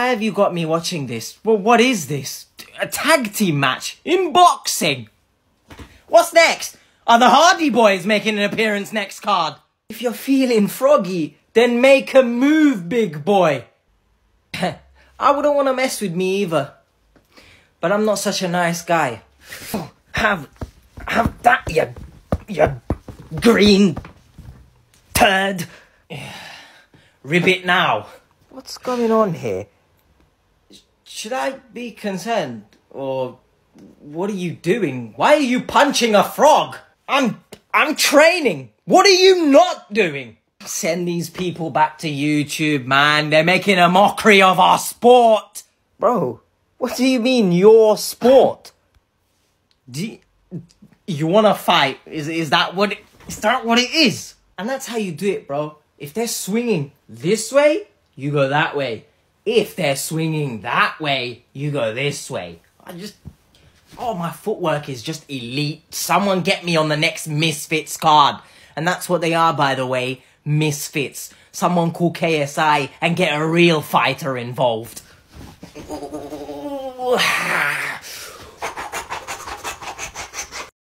Why have you got me watching this? Well, what is this? A tag team match in boxing. What's next? Are the Hardy Boys making an appearance next card? If you're feeling froggy, then make a move, big boy. I wouldn't want to mess with me either. But I'm not such a nice guy. Have, have that, you, you green turd. Ribbit now. What's going on here? Should I be concerned? Or what are you doing? Why are you punching a frog? I'm I'm training. What are you not doing? Send these people back to YouTube, man. They're making a mockery of our sport. Bro, what do you mean your sport? Do you, you want to fight? Is is that what it, is that what it is? And that's how you do it, bro. If they're swinging this way, you go that way. If they're swinging that way, you go this way. I just oh, my footwork is just elite. Someone get me on the next Misfits card. And that's what they are, by the way. Misfits. Someone call KSI and get a real fighter involved.